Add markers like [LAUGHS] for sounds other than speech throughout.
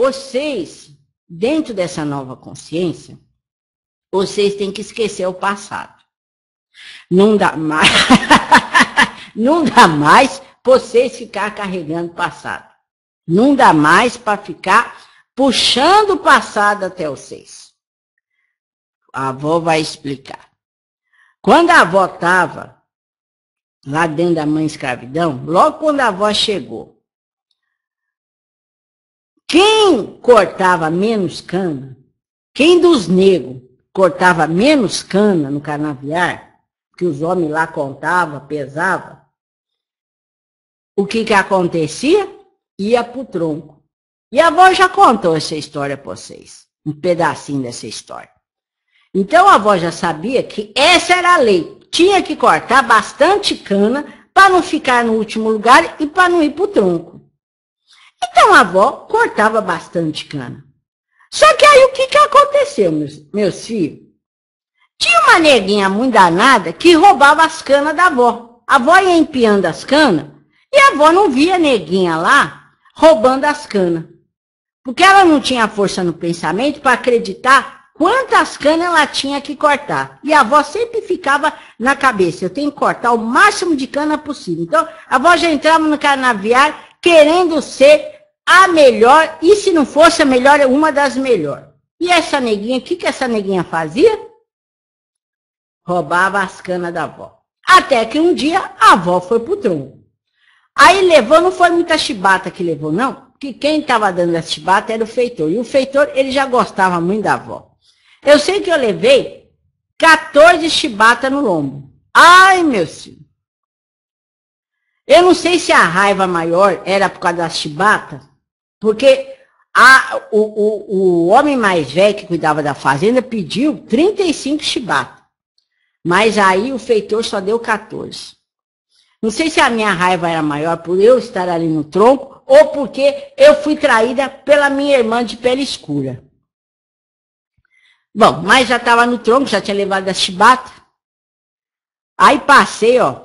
vocês, dentro dessa nova consciência, vocês têm que esquecer o passado. Não dá mais, [LAUGHS] não dá mais vocês ficar carregando o passado. Não dá mais para ficar puxando o passado até vocês. A avó vai explicar. Quando a avó estava lá dentro da mãe escravidão, logo quando a avó chegou, quem cortava menos cana, quem dos negros cortava menos cana no canaviar, que os homens lá contavam, pesavam, o que que acontecia? Ia pro tronco. E a avó já contou essa história para vocês, um pedacinho dessa história. Então a avó já sabia que essa era a lei. Tinha que cortar bastante cana para não ficar no último lugar e para não ir para o tronco. Então a avó cortava bastante cana. Só que aí o que, que aconteceu, meus, meus filhos? Tinha uma neguinha muito danada que roubava as canas da avó. A avó ia empiando as canas e a avó não via a neguinha lá roubando as canas. Porque ela não tinha força no pensamento para acreditar quantas canas ela tinha que cortar. E a avó sempre ficava na cabeça, eu tenho que cortar o máximo de cana possível. Então, a avó já entrava no canaviar querendo ser a melhor, e se não fosse a melhor, uma das melhores. E essa neguinha, o que, que essa neguinha fazia? Roubava as canas da avó. Até que um dia a avó foi pro tronco. Aí levou, não foi muita chibata que levou, não que quem estava dando essa chibata era o feitor. E o feitor, ele já gostava muito da avó. Eu sei que eu levei 14 chibata no lombo. Ai, meu filho. Eu não sei se a raiva maior era por causa da chibata, porque a, o, o, o homem mais velho que cuidava da fazenda pediu 35 chibata. Mas aí o feitor só deu 14. Não sei se a minha raiva era maior por eu estar ali no tronco ou porque eu fui traída pela minha irmã de pele escura. Bom, mas já estava no tronco, já tinha levado a chibata. Aí passei, ó,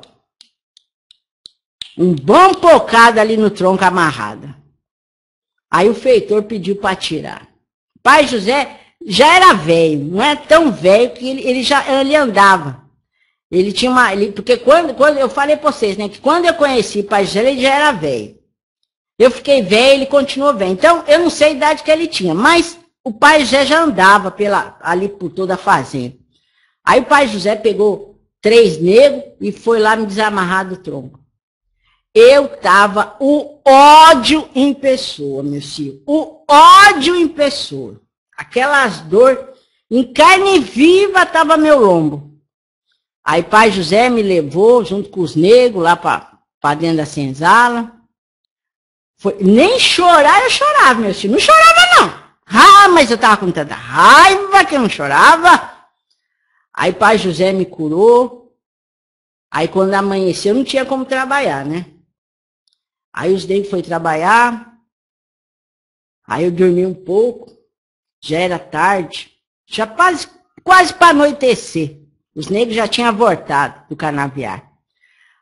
um bom pocado ali no tronco amarrada. Aí o feitor pediu para tirar. Pai José já era velho, não é tão velho que ele, ele já ele andava. Ele tinha uma. Ele, porque quando, quando eu falei para vocês, né, que quando eu conheci o pai José, ele já era velho. Eu fiquei velho, ele continuou velho. Então, eu não sei a idade que ele tinha, mas o pai José já andava pela, ali por toda a fazenda. Aí o pai José pegou três negros e foi lá me desamarrar do tronco. Eu tava o ódio em pessoa, meu filho. O ódio em pessoa. Aquelas dor em carne viva tava meu lombo. Aí pai José me levou junto com os negros lá para dentro da senzala. Foi, nem chorar eu chorava, meu filho. Não chorava, não. Ah, mas eu tava com tanta raiva que eu não chorava. Aí pai José me curou. Aí quando amanheceu, não tinha como trabalhar, né? Aí os negros foi trabalhar. Aí eu dormi um pouco. Já era tarde. Já quase, quase para anoitecer. Os negros já tinham avortado do canaviar.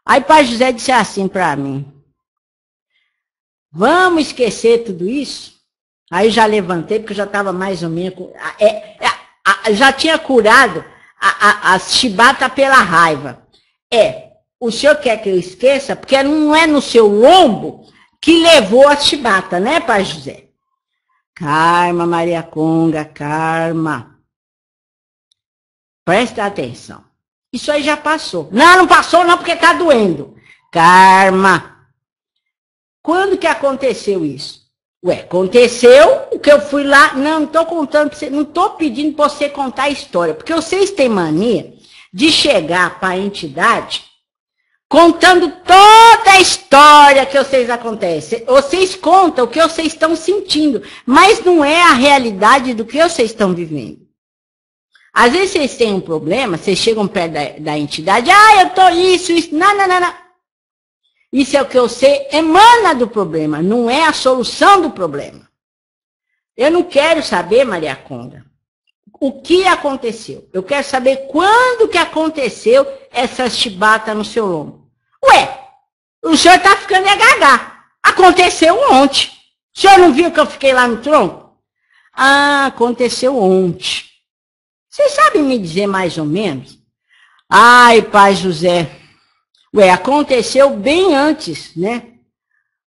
Aí pai José disse assim para mim. Vamos esquecer tudo isso? Aí já levantei, porque eu já estava mais ou menos. É, é, já tinha curado a, a chibata pela raiva. É, o senhor quer que eu esqueça? Porque não é no seu lombo que levou a chibata, né, pai José? Karma, Maria Conga, karma. Presta atenção. Isso aí já passou. Não, não passou não, porque está doendo. Karma. Quando que aconteceu isso? Ué, aconteceu o que eu fui lá. Não, não estou contando para você, não estou pedindo para você contar a história, porque vocês têm mania de chegar para a entidade contando toda a história que vocês acontecem. Vocês contam o que vocês estão sentindo, mas não é a realidade do que vocês estão vivendo. Às vezes vocês têm um problema, vocês chegam perto da, da entidade, ah, eu tô isso, isso, não, não, não, não. Isso é o que sei, emana do problema, não é a solução do problema. Eu não quero saber, Maria Conda, o que aconteceu. Eu quero saber quando que aconteceu essa chibata no seu lombo. Ué, o senhor está ficando é gaga. Aconteceu ontem. O senhor não viu que eu fiquei lá no tronco? Ah, aconteceu ontem. Vocês sabem me dizer mais ou menos? Ai, pai José. Ué, aconteceu bem antes, né?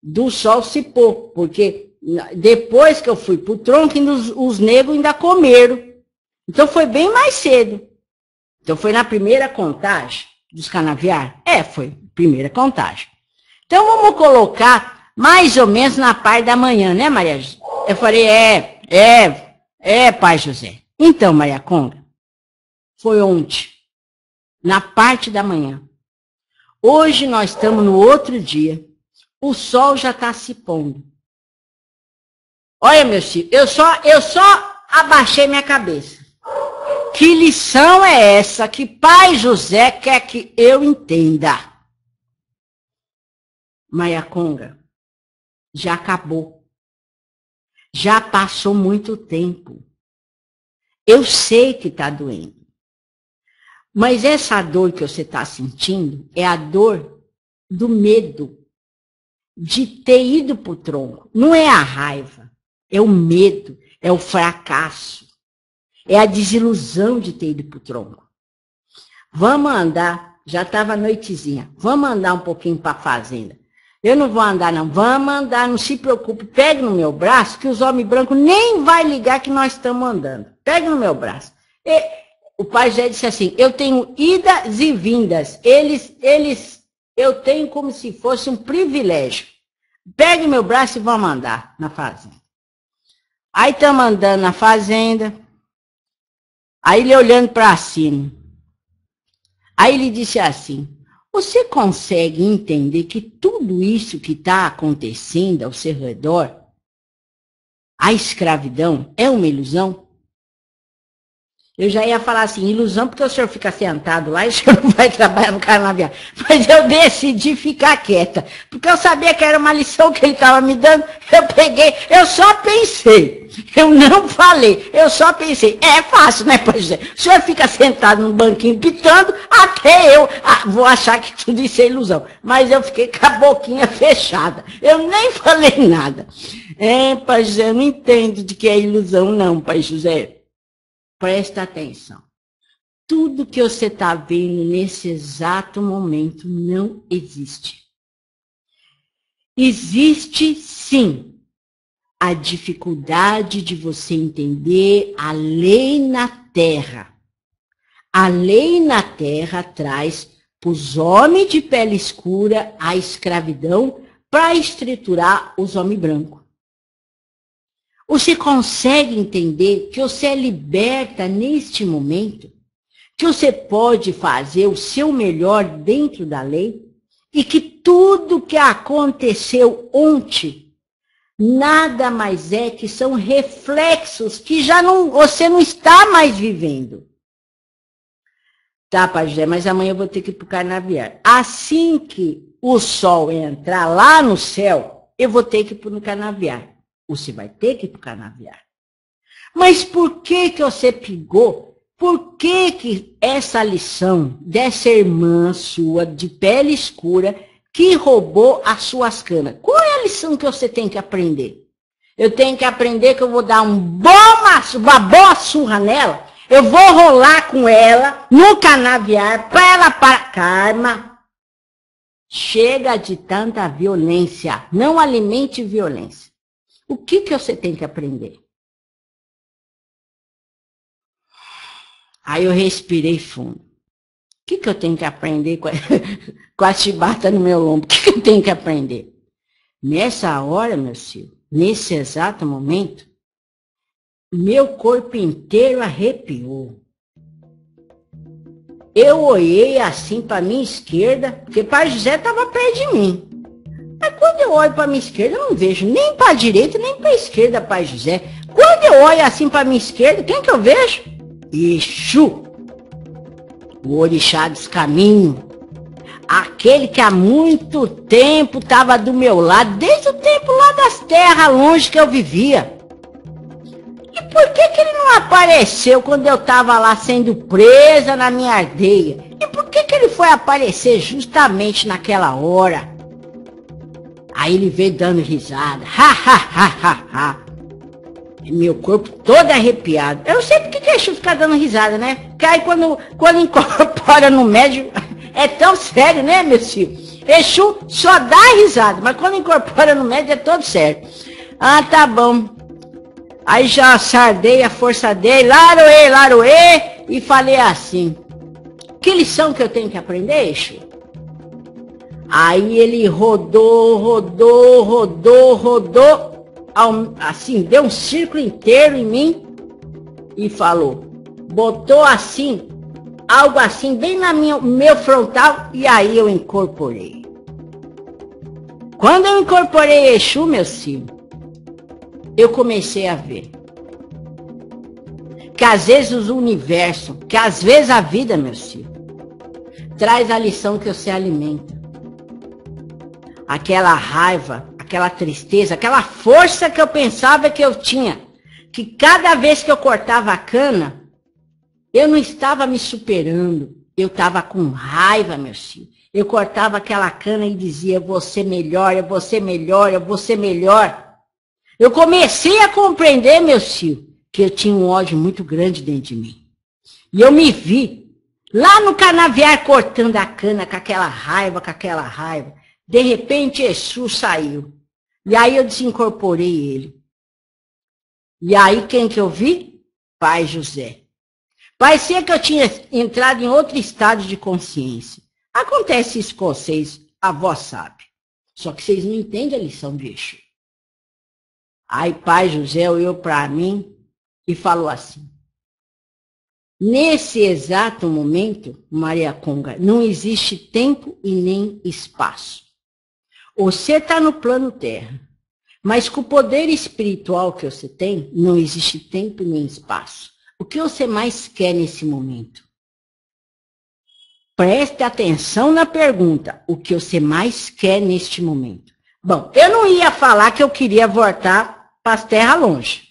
Do sol se pôr, porque depois que eu fui pro tronco, os, os negros ainda comeram. Então foi bem mais cedo. Então foi na primeira contagem dos canaviar? É, foi primeira contagem. Então vamos colocar mais ou menos na parte da manhã, né, Maria José? Eu falei, é, é, é, pai José. Então, Maria Conga, foi ontem, na parte da manhã. Hoje nós estamos no outro dia. O sol já está se pondo. Olha, meu filho, eu só, eu só abaixei minha cabeça. Que lição é essa que pai José quer que eu entenda? Maia Conga, já acabou. Já passou muito tempo. Eu sei que está doendo. Mas essa dor que você está sentindo é a dor do medo de ter ido para o tronco. Não é a raiva, é o medo, é o fracasso, é a desilusão de ter ido para o tronco. Vamos andar, já estava noitezinha, vamos andar um pouquinho para a fazenda. Eu não vou andar, não. Vamos andar, não se preocupe. Pegue no meu braço, que os homens brancos nem vai ligar que nós estamos andando. Pegue no meu braço. E, o pai já disse assim, eu tenho idas e vindas. Eles, eles, eu tenho como se fosse um privilégio. Pegue meu braço e vamos andar na fazenda. Aí estamos andando na fazenda. Aí ele olhando para cima. Aí ele disse assim: Você consegue entender que tudo isso que está acontecendo ao seu redor, a escravidão, é uma ilusão? Eu já ia falar assim, ilusão, porque o senhor fica sentado lá e o [LAUGHS] senhor não vai trabalhar no carnaval. Mas eu decidi ficar quieta, porque eu sabia que era uma lição que ele estava me dando. Eu peguei, eu só pensei. Eu não falei, eu só pensei. É fácil, né, pois é. O senhor fica sentado num banquinho pitando, até eu ah, vou achar que tudo isso é ilusão. Mas eu fiquei com a boquinha fechada. Eu nem falei nada. É, pai José, eu não entendo de que é ilusão, não, pai José. Presta atenção. Tudo que você está vendo nesse exato momento não existe. Existe sim a dificuldade de você entender a lei na terra. A lei na terra traz para os homens de pele escura a escravidão para estruturar os homens brancos. Você consegue entender que você é liberta neste momento? Que você pode fazer o seu melhor dentro da lei? E que tudo que aconteceu ontem nada mais é que são reflexos que já não, você não está mais vivendo. Tá, Pajé, mas amanhã eu vou ter que ir para o carnaviar. Assim que o sol entrar lá no céu, eu vou ter que ir para o carnaviar. Você vai ter que ir para o. Mas por que que você pegou? Por que que essa lição dessa irmã sua de pele escura que roubou as suas canas? Qual é a lição que você tem que aprender? Eu tenho que aprender que eu vou dar um bom, uma boa surra nela. Eu vou rolar com ela no canaviar para ela para karma. Chega de tanta violência. Não alimente violência. O que, que você tem que aprender? Aí eu respirei fundo. O que, que eu tenho que aprender com a, [LAUGHS] com a chibata no meu lombo? O que, que eu tenho que aprender? Nessa hora, meu filho, nesse exato momento, meu corpo inteiro arrepiou. Eu olhei assim para minha esquerda, porque Pai José estava perto de mim. Mas quando eu olho para minha esquerda, eu não vejo nem para a direita, nem para a esquerda, Pai José. Quando eu olho assim para minha esquerda, quem que eu vejo? Exu, o orixá dos caminhos. Aquele que há muito tempo estava do meu lado, desde o tempo lá das terras longe que eu vivia. E por que, que ele não apareceu quando eu estava lá sendo presa na minha aldeia? E por que, que ele foi aparecer justamente naquela hora? Aí ele veio dando risada. Ha, ha, ha, ha, ha. Meu corpo todo arrepiado. Eu não sei porque que Exu fica dando risada, né? Porque aí quando, quando [LAUGHS] incorpora no médio, é tão sério, né, meu filho? Exu só dá risada, mas quando incorpora no médio é todo sério. Ah, tá bom. Aí já sardei a força dele, laroê, laroê, e falei assim, que lição que eu tenho que aprender, Exu? Aí ele rodou, rodou, rodou, rodou, assim, deu um círculo inteiro em mim e falou, botou assim, algo assim, bem na minha, meu frontal, e aí eu incorporei. Quando eu incorporei Exu, meu filho, eu comecei a ver. Que às vezes o universo, que às vezes a vida, meu filho, traz a lição que você alimenta. Aquela raiva, aquela tristeza, aquela força que eu pensava que eu tinha. Que cada vez que eu cortava a cana, eu não estava me superando. Eu estava com raiva, meu filho. Eu cortava aquela cana e dizia, você melhora, você melhora, você melhor. Eu comecei a compreender, meu filho, que eu tinha um ódio muito grande dentro de mim. E eu me vi lá no canaviar cortando a cana com aquela raiva, com aquela raiva. De repente, Jesus saiu. E aí eu desincorporei ele. E aí quem que eu vi? Pai José. Parecia que eu tinha entrado em outro estado de consciência. Acontece isso com vocês, a voz sabe. Só que vocês não entendem a lição de Exu. Aí pai José olhou para mim e falou assim: Nesse exato momento, Maria Conga, não existe tempo e nem espaço. Você está no plano terra, mas com o poder espiritual que você tem, não existe tempo nem espaço. O que você mais quer nesse momento? Preste atenção na pergunta. O que você mais quer neste momento? Bom, eu não ia falar que eu queria voltar para as terras longe.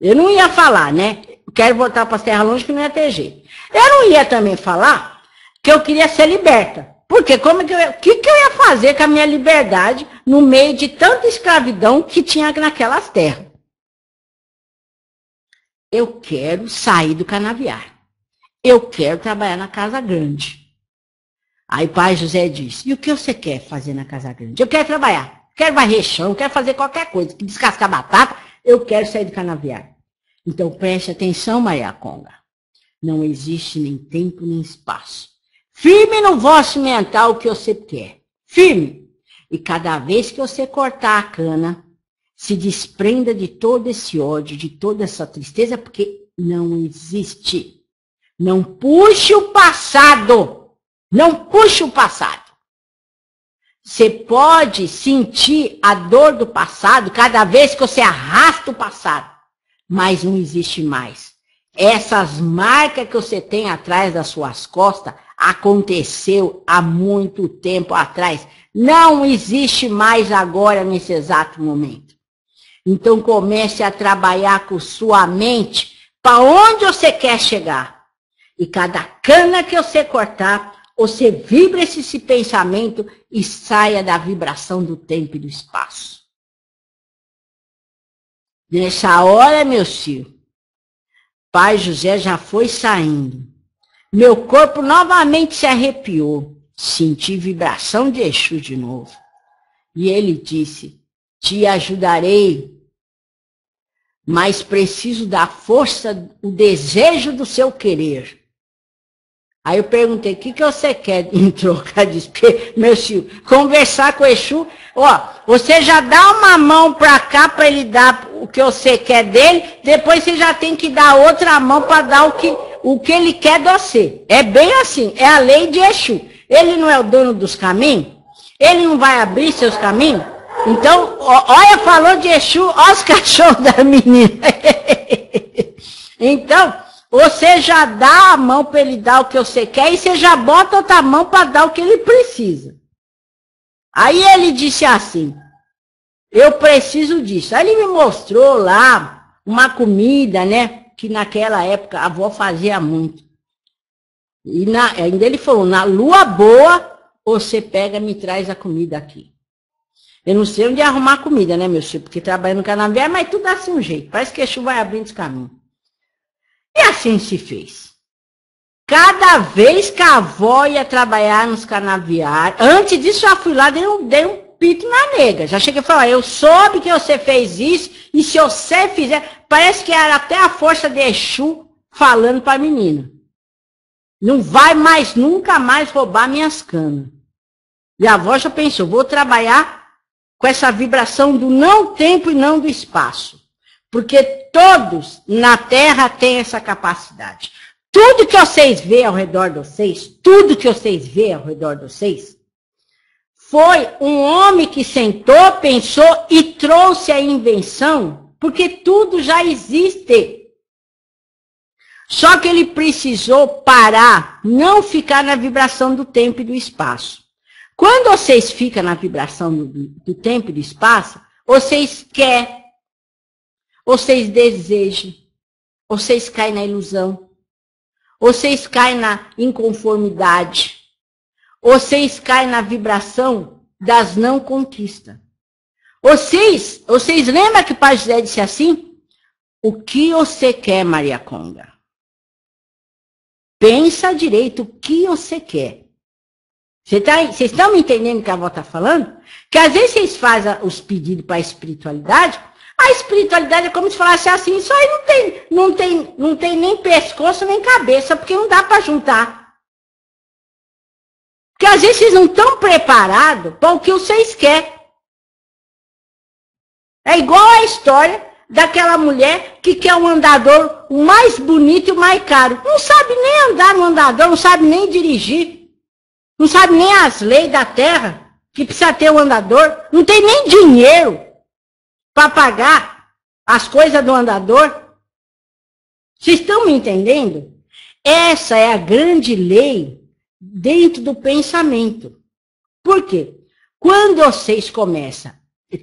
Eu não ia falar, né? Quero voltar para as terras longe que não ia ter jeito. Eu não ia também falar que eu queria ser liberta. Porque como que eu, que, que eu ia fazer com a minha liberdade no meio de tanta escravidão que tinha naquelas terras? Eu quero sair do canaviar. Eu quero trabalhar na casa grande. Aí pai José disse, e o que você quer fazer na casa grande? Eu quero trabalhar quero varrer chão, quero fazer qualquer coisa, descascar batata, eu quero sair do canavial. Então preste atenção, Maria Conga. Não existe nem tempo nem espaço. Firme no vosso mental o que você quer. Firme. E cada vez que você cortar a cana, se desprenda de todo esse ódio, de toda essa tristeza, porque não existe. Não puxe o passado. Não puxe o passado. Você pode sentir a dor do passado cada vez que você arrasta o passado, mas não existe mais. Essas marcas que você tem atrás das suas costas aconteceu há muito tempo atrás. Não existe mais agora nesse exato momento. Então comece a trabalhar com sua mente para onde você quer chegar. E cada cana que você cortar, você vibra esse, esse pensamento e saia da vibração do tempo e do espaço. Nessa hora, meu filho, Pai José já foi saindo. Meu corpo novamente se arrepiou. Senti vibração de Exu de novo. E ele disse: Te ajudarei, mas preciso da força, o desejo do seu querer. Aí eu perguntei, o que, que você quer [LAUGHS] em troca disso? Meu filho, conversar com o Exu, ó, você já dá uma mão para cá para ele dar o que você quer dele, depois você já tem que dar outra mão para dar o que, o que ele quer de você. É bem assim, é a lei de Exu. Ele não é o dono dos caminhos? Ele não vai abrir seus caminhos? Então, olha, falou de Exu, olha os [LAUGHS] cachorros da menina. então, você já dá a mão para ele dar o que você quer e você já bota outra mão para dar o que ele precisa. Aí ele disse assim: Eu preciso disso. Aí ele me mostrou lá uma comida, né? Que naquela época a avó fazia muito. E na, ainda ele falou: Na lua boa, você pega e me traz a comida aqui. Eu não sei onde arrumar comida, né, meu filho? Porque trabalho no canavial, mas tudo assim um jeito. Parece que chuva vai abrindo os caminhos. E assim se fez. Cada vez que a avó ia trabalhar nos canaviais, antes disso já fui lá, dei um, dei um pito na nega. Já cheguei e falei, eu soube que você fez isso, e se você fizer, parece que era até a força de Exu falando para a menina. Não vai mais, nunca mais roubar minhas canas. E a avó já pensou, vou trabalhar com essa vibração do não tempo e não do espaço. Porque todos na Terra têm essa capacidade. Tudo que vocês veem ao redor de vocês, tudo que vocês veem ao redor de vocês, foi um homem que sentou, pensou e trouxe a invenção, porque tudo já existe. Só que ele precisou parar, não ficar na vibração do tempo e do espaço. Quando vocês ficam na vibração do, do tempo e do espaço, vocês querem, vocês desejam, vocês caem na ilusão, vocês caem na inconformidade, vocês caem na vibração das não conquistas. Vocês, vocês lembram que o Pai José disse assim? O que você quer, Maria Conga? Pensa direito o que você quer. Tá, vocês estão me entendendo o que a avó está falando? Que às vezes vocês fazem os pedidos para a espiritualidade, a espiritualidade é como se falasse assim, isso aí não tem, não tem, não tem nem pescoço nem cabeça, porque não dá para juntar. Porque às vezes vocês não estão preparados para o que vocês querem. É igual a história daquela mulher que quer um andador o mais bonito e o mais caro. Não sabe nem andar no andador, não sabe nem dirigir. Não sabe nem as leis da terra, que precisa ter um andador. Não tem nem dinheiro para pagar as coisas do andador. Vocês estão me entendendo? Essa é a grande lei dentro do pensamento. Por quê? Quando vocês começam,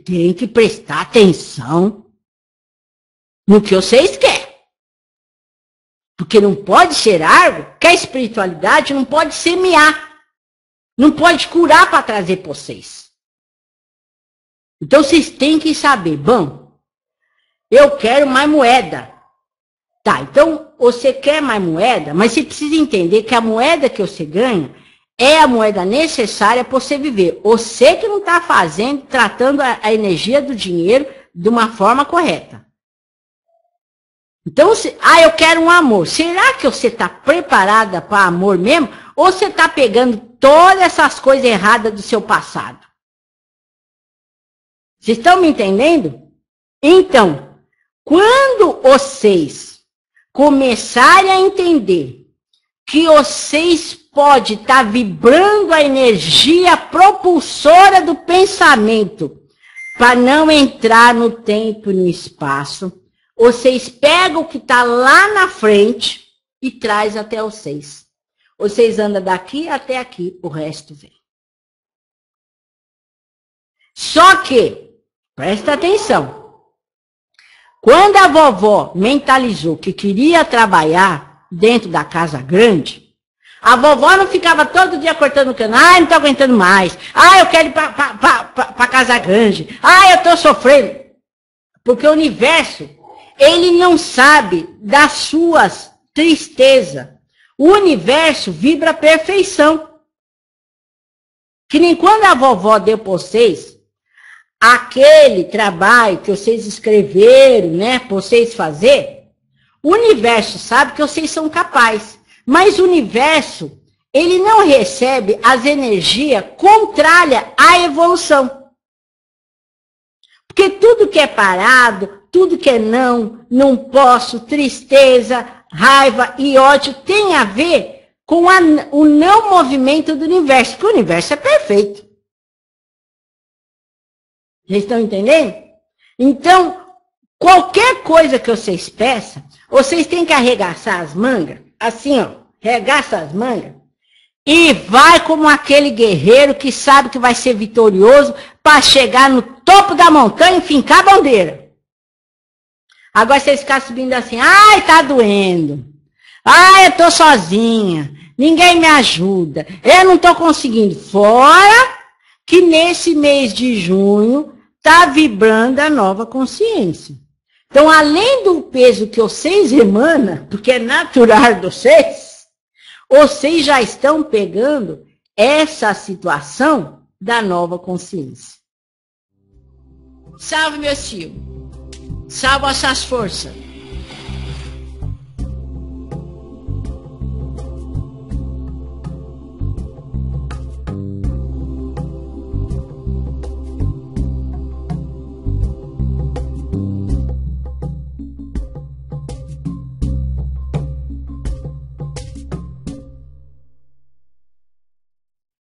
tem que prestar atenção no que vocês querem. Porque não pode ser árvore que a espiritualidade não pode semear. Não pode curar para trazer para vocês. Então vocês têm que saber, bom, eu quero mais moeda. Tá, então você quer mais moeda, mas você precisa entender que a moeda que você ganha é a moeda necessária para você viver. Você que não está fazendo, tratando a, a, energia do dinheiro de uma forma correta. Então, se, ah, eu quero um amor. Será que você está preparada para amor mesmo? Ou você está pegando todas essas coisas erradas do seu passado? Vocês estão me entendendo? Então, quando vocês começarem a entender que vocês podem estar tá vibrando a energia propulsora do pensamento para não entrar no tempo e no espaço, vocês pegam o que está lá na frente e traz até vocês. Vocês andam daqui até aqui, o resto vem. Só que, presta atenção, quando a vovó mentalizou que queria trabalhar dentro da casa grande, a vovó não ficava todo dia cortando o cano. Ah, não estou aguentando mais. Ah, eu quero ir para a casa grande. Ah, eu estou sofrendo. Porque o universo, ele não sabe das suas tristezas. O universo vibra perfeição. Que nem quando a vovó deu para vocês aquele trabalho que vocês escreveram, né, para vocês fazer, o universo sabe que vocês são capazes. Mas o universo, ele não recebe as energias contrárias à evolução. Porque tudo que é parado, tudo que é não, não posso, tristeza, raiva e ódio tem a ver com a, o não movimento do universo, porque o universo é perfeito. Vocês estão entendendo? Então, qualquer coisa que vocês peçam, vocês têm que arregaçar as mangas, assim, ó, arregaça as mangas, e vai como aquele guerreiro que sabe que vai ser vitorioso para chegar no topo da montanha e fincar a bandeira. Agora vocês ficam subindo assim, ai, tá doendo. Ai, eu tô sozinha. Ninguém me ajuda. Eu não tô conseguindo. Fora que nesse mês de junho está vibrando a nova consciência. Então, além do peso que vocês emanam, porque é natural de vocês, vocês já estão pegando essa situação da nova consciência. Salve, meu tio. Salve essas forças.